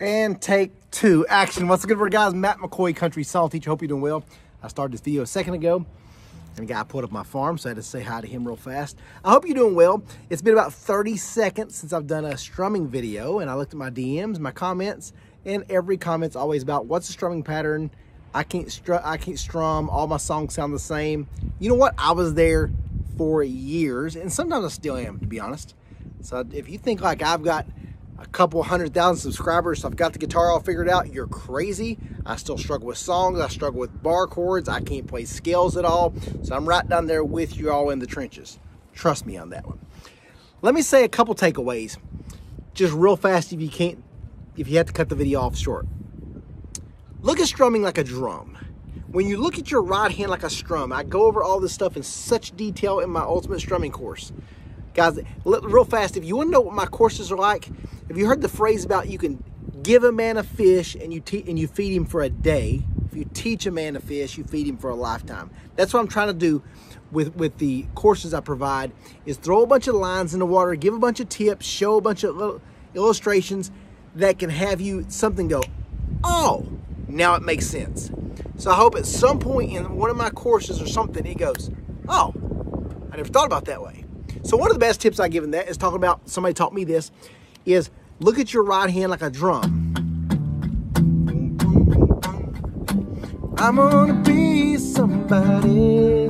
And take two, action. What's good, word, guys? Matt McCoy, country song teacher. Hope you're doing well. I started this video a second ago, and a guy pulled up my farm, so I had to say hi to him real fast. I hope you're doing well. It's been about 30 seconds since I've done a strumming video, and I looked at my DMs, my comments, and every comment's always about what's the strumming pattern. I can't str- I can't strum. All my songs sound the same. You know what? I was there for years, and sometimes I still am, to be honest. So if you think like I've got a couple hundred thousand subscribers, so I've got the guitar all figured out. You're crazy. I still struggle with songs. I struggle with bar chords. I can't play scales at all. So I'm right down there with you all in the trenches. Trust me on that one. Let me say a couple takeaways, just real fast if you can't, if you have to cut the video off short. Look at strumming like a drum. When you look at your right hand like a strum, I go over all this stuff in such detail in my ultimate strumming course. Guys, real fast, if you want to know what my courses are like, have you heard the phrase about you can give a man a fish and you and you feed him for a day? If you teach a man to fish, you feed him for a lifetime. That's what I'm trying to do with, with the courses I provide is throw a bunch of lines in the water, give a bunch of tips, show a bunch of little illustrations that can have you something go, oh, now it makes sense. So I hope at some point in one of my courses or something, it goes, oh, I never thought about that way. So one of the best tips I give in that is talking about, somebody taught me this, is Look at your right hand like a drum. I'm gonna be somebody.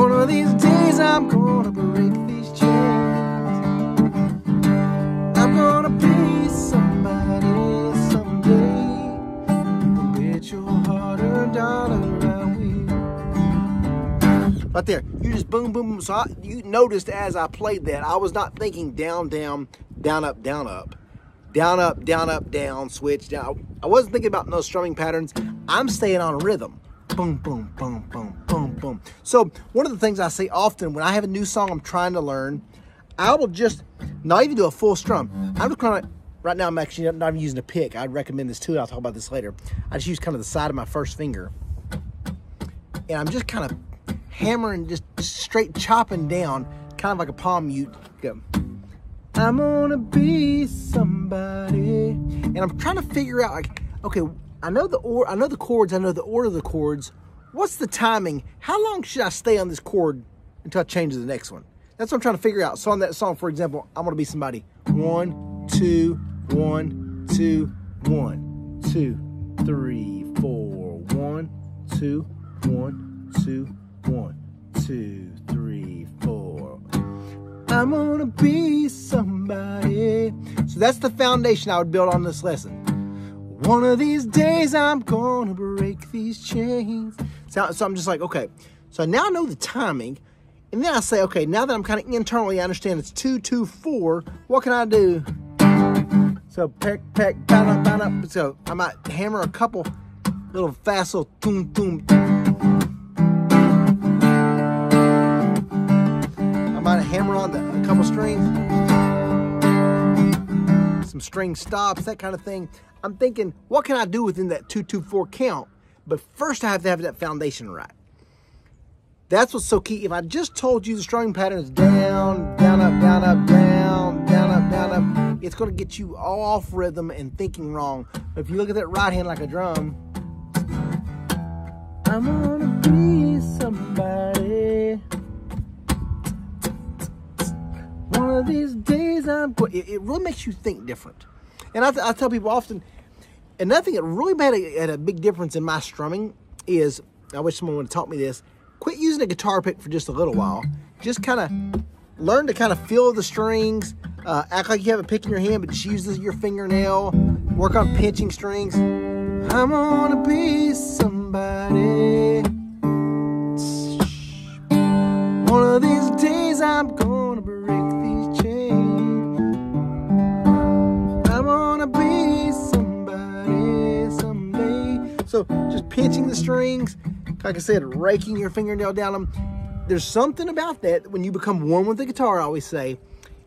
One of these days I'm gonna break these chains. I'm gonna be somebody someday. Your dollar right there. Boom, boom. So I, you noticed as I played that, I was not thinking down, down, down, up, down, up, down, up, down, up, down, switch, down. I wasn't thinking about no strumming patterns. I'm staying on rhythm. Boom, boom, boom, boom, boom, boom. So one of the things I say often when I have a new song I'm trying to learn, I will just not even do a full strum. I'm just kind of right now I'm actually not even using a pick. I'd recommend this too. I'll talk about this later. I just use kind of the side of my first finger. And I'm just kind of hammering, just straight chopping down, kind of like a palm mute. Go. I'm gonna be somebody, and I'm trying to figure out like, okay, I know the or I know the chords, I know the order of the chords. What's the timing? How long should I stay on this chord until I change to the next one? That's what I'm trying to figure out. So on that song, for example, I'm gonna be somebody. One, two, one, two, one, two, three, four, one, two, one, two, one, two, three, four. I'm gonna be somebody. So that's the foundation I would build on this lesson. One of these days I'm gonna break these chains. So, so I'm just like, okay. So now I know the timing. And then I say, okay, now that I'm kind of internally, I understand it's two, two, four. What can I do? So peck, peck, bound up. So I might hammer a couple little fast little boom, boom. Couple strings, some string stops, that kind of thing. I'm thinking, what can I do within that 224 count? But first I have to have that foundation right. That's what's so key. If I just told you the strumming pattern is down, down, up, down, up, down, down, up, down, up, it's going to get you off rhythm and thinking wrong. But if you look at that right hand like a drum, I'm to be somebody. Of these days I'm. It, it really makes you think different. And I, I tell people often, and thing that really made a, had a big difference in my strumming is, I wish someone would have taught me this, quit using a guitar pick for just a little while. Just kind of learn to kind of feel the strings, uh, act like you have a pick in your hand, but just use your fingernail, work on pinching strings. I'm gonna be somebody. One of pinching the strings, like I said, raking your fingernail down them. There's something about that when you become one with the guitar, I always say,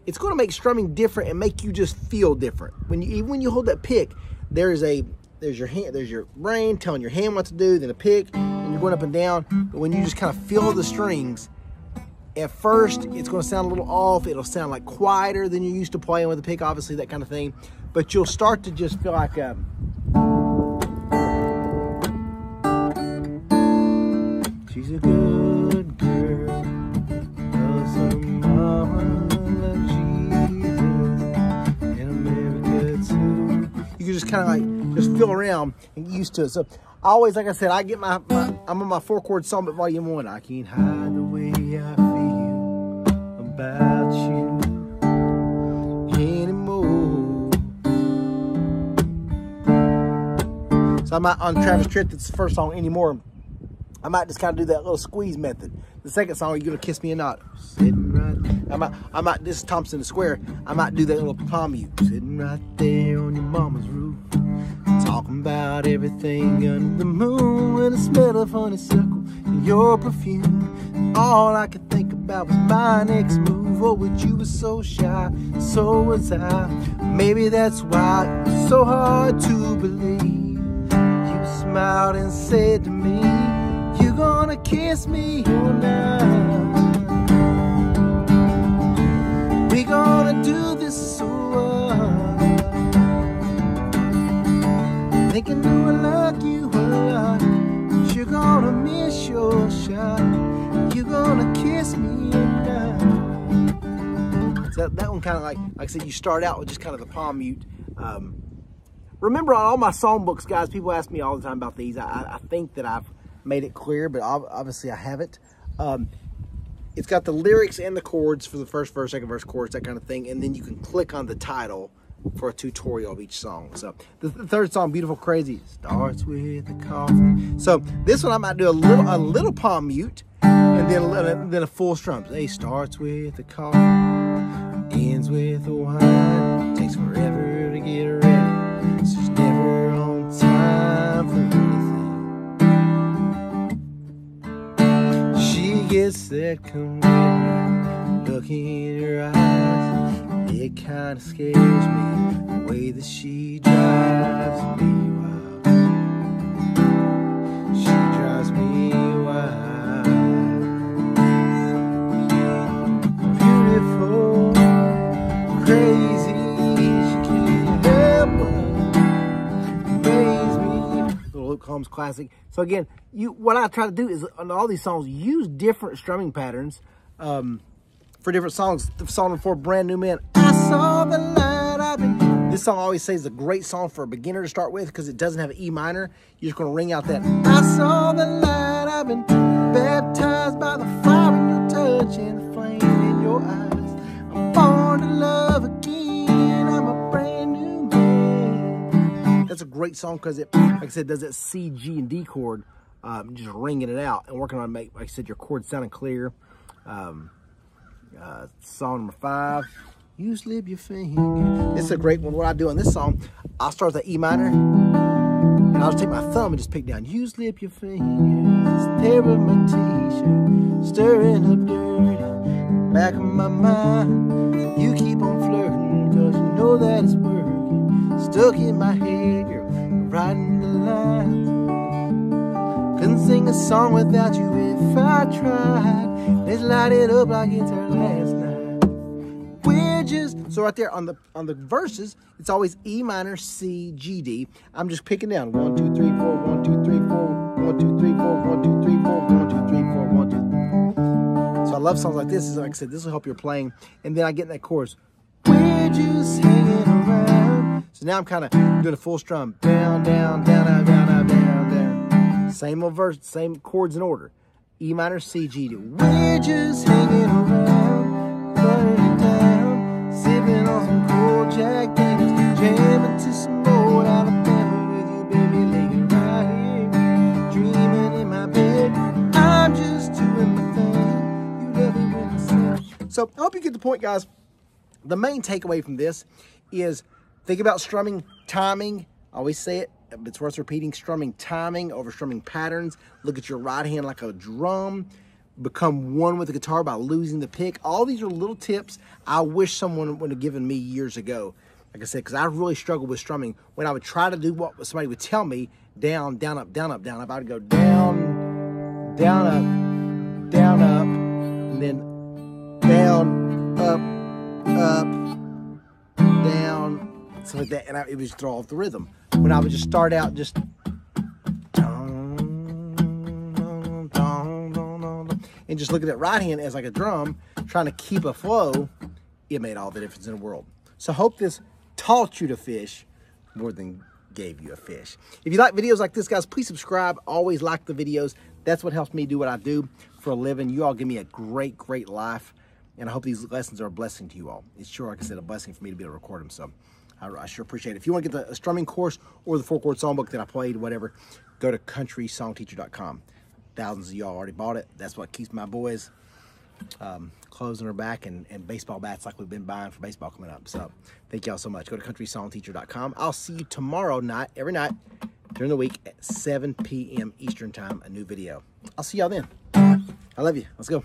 it's going to make strumming different and make you just feel different. When you even when you hold that pick, there's a there's your hand, there's your brain telling your hand what to do, then a pick, and you're going up and down. But when you just kind of feel the strings, at first, it's going to sound a little off. It'll sound like quieter than you're used to playing with a pick, obviously, that kind of thing. But you'll start to just feel like um, she's a good girl. Her mama, America too. You can just kind of like just feel around and get used to it. So I always, like I said, I get my, my I'm on my four chord song, but volume one. I can't hide the way I feel about you anymore. So I'm out on Travis Tritt. That's the first song anymore. I might just kind of do that little squeeze method. The second song, You're gonna kiss me or not? Sitting right. I might, I might. This is Thompson Square. I might do that little palm mute. Sitting right there on your mama's roof, talking about everything under the moon and the smell of honeysuckle and your perfume. All I could think about was my next move. Oh, but you were so shy, so was I. Maybe that's why it's so hard to believe. You smiled and said to me. You gonna kiss me or not? We gonna do this so? Thinking do I like you a lot? You're gonna miss your shot. You're gonna kiss me not? So that one kind of like, like I said, you start out with just kind of the palm mute. Um, remember on all my songbooks, guys, people ask me all the time about these. I, I think that I've made it clear, but obviously I haven't. Um, it's got the lyrics and the chords for the first verse, second verse, chords, that kind of thing, and then you can click on the title for a tutorial of each song. So the, the third song, "Beautiful Crazy," starts with a coffee. So this one I might do a little a little palm mute, and then a, then a full strum. It starts with a coffee, ends with a wine. Takes forever to get ready. She gets that come looking in her eyes. It kind of scares me the way that she drives me wild. Luke Combs classic. So again, you what I try to do is on all these songs use different strumming patterns. Um, for different songs. The song for Brand New Man, I saw the light I've been. This song I always says a great song for a beginner to start with because it doesn't have an E minor. You're just going to ring out that I saw the light I've been baptized by the great song because it, like I said, does that C, G, and D chord. Um, just ringing it out and working on make, like I said, your chords sounding clear. Um, uh, song number five, you slip your finger. It's a great one. What I do on this song, I'll start with the E minor, and I'll just take my thumb and just pick down. You slip your fingers, tear my t-shirt, stirring up dirt. Back of my mind, you keep on flirting, cause you know that it's working. Stuck in my head, writing the lines. Couldn't sing a song without you if I tried. Let's light it up like it's our last night. We're so right there on the on the verses, it's always E minor, C, G, D. I'm just picking down one, two, three, four, one, two, three, four, one, two, three, four, one, two, three, four, one, two, three, four, one, two. So I love songs like this. Is like I said, this will help your playing. And then I get in that chorus. We're just hanging around. So now I'm kind of doing a full strum. Down, down, down, down, down, down, down. Same old verse, same chords in order. E minor, C, G, D. We're just hanging around, burning down, sipping on some cold Jack Daniels, jamming to some old Alabama with you, baby, laying right here, dreaming in my bed. I'm just doing my thing. You love it when I. So I hope you get the point, guys. The main takeaway from this is think about strumming, timing. I always say it it's worth repeating strumming timing over strumming patterns. Look at your right hand like a drum. Become one with the guitar by losing the pick. All these are little tips I wish someone would have given me years ago. Like I said, because I really struggled with strumming. When I would try to do what somebody would tell me, down, down, up, down, up, down up, I would go down, down, up, down, up, and then stuff like that. And I, it would just throw off the rhythm. When I would just start out just and just look at right hand as like a drum, trying to keep a flow, it made all the difference in the world. So hope this taught you to fish more than gave you a fish. If you like videos like this, guys, please subscribe. Always like the videos. That's what helps me do what I do for a living. You all give me a great, great life. And I hope these lessons are a blessing to you all. It's sure, like I said, a blessing for me to be able to record them. So I, I sure appreciate it. If you want to get the strumming course or the four chord songbook that I played, whatever, go to countrysongteacher.com. Thousands of y'all already bought it. That's what keeps my boys um, clothes on their back and, and baseball bats like we've been buying for baseball coming up. So thank y'all so much. Go to countrysongteacher.com. I'll see you tomorrow night, every night during the week at 7 p.m. Eastern Time, a new video. I'll see y'all then. I love you. Let's go.